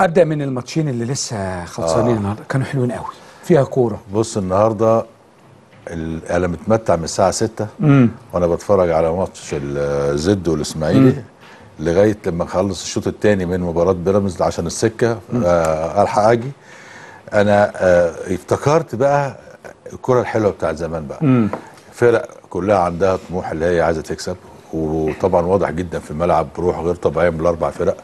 أبدأ من الماتشين اللي لسه خلصانين آه. النهارده. كانوا حلوين قوي. فيها كورة. بص النهارده ال- أنا متمتع من الساعة 6 امم وأنا بتفرج على ماتش الزد والإسماعيلي لغاية لما اخلص الشوط الثاني من مباراة بيراميدز عشان السكة آه ألحق أجي. أنا آه افتكرت بقى الكرة الحلوة بتاعت زمان بقى. امم فرق كلها عندها طموح اللي هي عايزة تكسب. وطبعا واضح جدا في الملعب بروح غير طبيعية من الأربع فرق.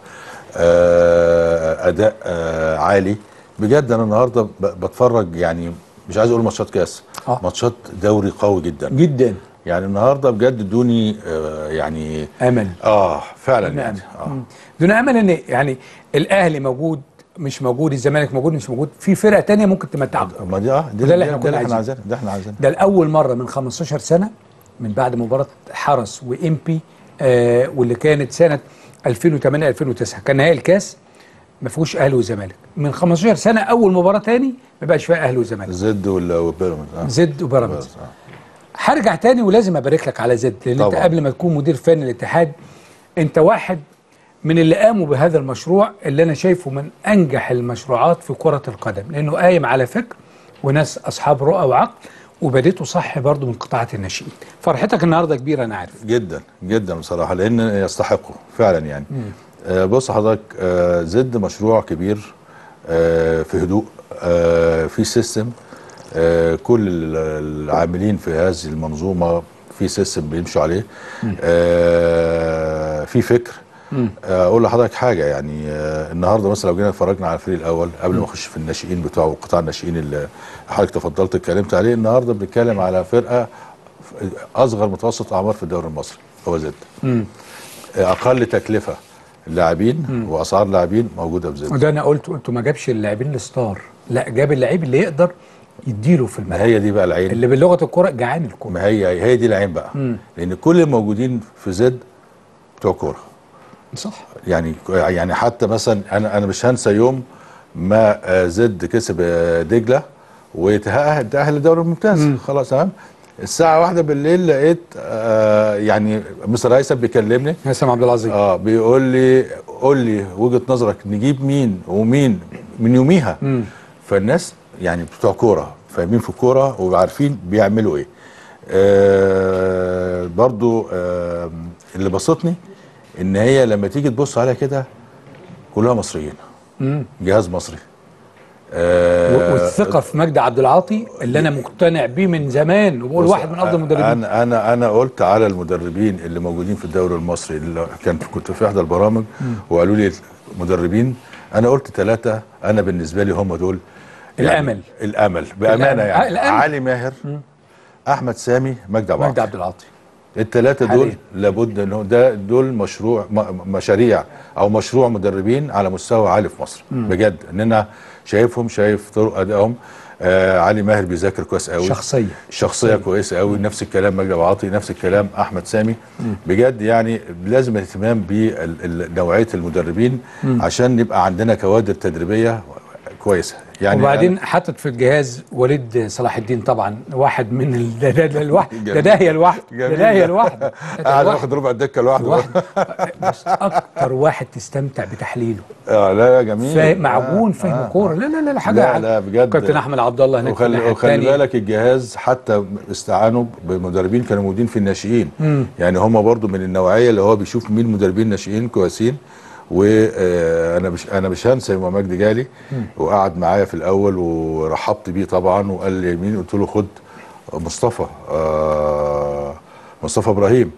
آه أداء آه عالي. بجد أنا النهارده بتفرج يعني مش عايز أقول ماتشات كاس آه. ماتشات دوري قوي جدا. جدا. يعني النهارده بجد ادوني آه يعني آمل. آه فعلا دون يعني. آه. مم. دون آمل إن يعني الأهلي موجود مش موجود الزمالك موجود مش موجود في فرقة تانية ممكن تمتعكم ما دي آه دي وده اللي ده إحنا كنا اللي إحنا عايزينه. عايزينه ده إحنا عايزينه. ده لأول مرة من 15 سنة من بعد مباراة حرس وإمبي آه واللي كانت سنة 2008 2009 كان نهائي الكاس ما فيهوش أهلي وزمالك. من 15 سنة أول مباراة تاني ما بقاش فيها أهلي وزمالك. زد ولا وبيراميدز؟ آه. زد وبيراميدز. آه. هرجع تاني ولازم أبارك لك على زد لأن أنت طبعاً. قبل ما تكون مدير فني الاتحاد أنت واحد من اللي قاموا بهذا المشروع اللي أنا شايفه من أنجح المشروعات في كرة القدم لأنه قايم على فكر وناس أصحاب رؤى وعقل. وبديته صح برضه من قطاعات الناشئين. فرحتك النهارده كبيرة أنا عارف. جدا جدا بصراحة لأن يستحقوا فعلا يعني. آه بص حضرتك آه زد مشروع كبير آه في هدوء آه في system آه كل ال- العاملين في هذه المنظومة في system بيمشوا عليه. آه في فكر. أقول لحضرتك حاجة يعني آه، النهارده مثلا لو جينا اتفرجنا على الفريق الأول قبل ما أخش في الناشئين بتوعه قطاع الناشئين اللي حضرتك تفضلت اتكلمت عليه النهارده بنتكلم على فرقة أصغر متوسط أعمار في الدوري المصري هو زد. مم. أقل تكلفة اللاعبين وأسعار اللاعبين موجودة في زد. وده أنا قلت قلت ما جابش اللاعبين الستار لا جاب اللعيب اللي يقدر يديله في الملعب. هي دي بقى العين. اللي بلغة الكرة جعان الكرة. ما هي هي دي العين بقى. لأن كل الموجودين في زد بتوع كورة. صح. يعني يعني حتى مثلا أنا أنا مش هنسى يوم ما آه، زد كسب آه، دجلة وتأهل تأهل للدوري الممتاز. خلاص تمام؟ الساعة واحدة بالليل لقيت آه يعني مستر هيثم بيكلمني. هيثم عبد العظيم آه بيقول لي قول لي وجهة نظرك نجيب مين ومين من يوميها؟ مم. فالناس يعني بتوع كورة فاهمين في الكورة وعارفين بيعملوا إيه. آه برضو آه اللي بسطني إن هي لما تيجي تبص عليها كده كلها مصريين مم. جهاز مصري آه والثقة في مجدي عبد العاطي اللي أنا مقتنع بيه من زمان وبقول واحد من أفضل المدربين أنا أنا أنا قلت على المدربين اللي موجودين في الدوري المصري اللي كان كنت في إحدى البرامج وقالوا لي مدربين أنا قلت ثلاثة أنا بالنسبة لي هم دول الأمل. الأمل بأمانة الأمل. آه، يعني الأمل. علي ماهر أحمد سامي مجدي عبد مجدي العاطي عبد العاطي الثلاثه دول حاليا. لابد إنه ده دول مشروع مشاريع أو مشروع مدربين على مستوى عالي في مصر. بجد. إن أنا شايفهم شايف طرق أدائهم. آه علي ماهر بيذاكر كويس قوي شخصية. شخصية كويسه قوي نفس الكلام مجدي عاطي نفس الكلام أحمد سامي. بجد يعني لازم الاهتمام بنوعيه المدربين عشان يبقى عندنا كوادر تدريبية كويسه يعني وبعدين حاطط في الجهاز وليد صلاح الدين طبعا واحد من ال- ده ده ده الواحد ده هي الواحد ده هي. الواحد قاعد. واخد ربع الدكه لوحده. بس أكتر واحد تستمتع بتحليله. آه لا يا جميل. فاهم معجون آه، فاهم آه. كورة. لا لا لا, لا حاجة لا لا بجد. كابتن أحمد عبد الله هناك وخلي, وخلي بالك الجهاز حتى استعانوا بمدربين كانوا موجودين في الناشئين. يعني هم برضو من النوعية اللي هو بيشوف مين مدربين ناشئين كويسين. وأنا مش أنا مش هنسى يوم مجدي جالي وقعد معايا في الأول ورحبت بيه طبعا وقال لي مين قلت له خد مصطفى آه مصطفى إبراهيم.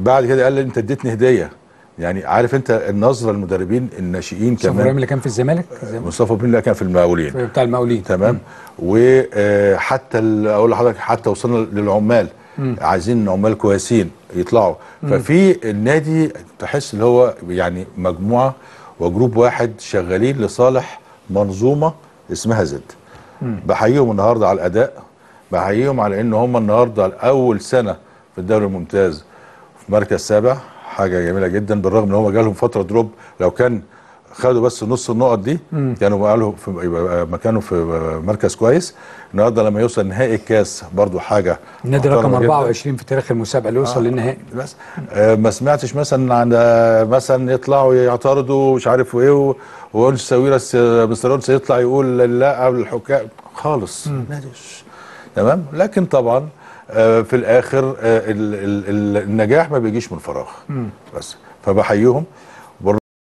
بعد كده قال لي أنت اديتني هدية. يعني عارف أنت النظرة المدربين الناشئين مصطفى إبراهيم كمان اللي كان في الزمالك؟ الزمالك مصطفى إبراهيم اللي كان في المقاولين. بتاع المقاولين. تمام. وحتى أقول لحضرتك حتى وصلنا للعمال. عايزين عمال كويسين يطلعوا. ففي النادي تحس اللي هو يعني مجموعة وجروب واحد شغالين لصالح منظومة اسمها زد. بحييهم النهارده على الأداء بحييهم على إن هم النهارده اول سنة في الدوري الممتاز في مركز سابع حاجة جميلة جدا بالرغم إن هم جالهم فترة دروب. لو كان خدوا بس نص النقط دي كانوا بقالوا في يبقى مكانه في مركز كويس. النهارده لما يوصل نهائي الكاس برضو حاجة النادي رقم محترمة جداً. 24 في تاريخ المسابقة اللي وصل للنهائي. بس آه ما سمعتش مثلا عن آه، مثلا يطلعوا يعترضوا مش عارف إيه و- وانس ساويرس آه، مستر انس يطلع يقول لا الحكام خالص. نادش تمام؟ لكن طبعا آه في الآخر آه ال ال ال النجاح ما بيجيش من فراغ. بس فبحييهم.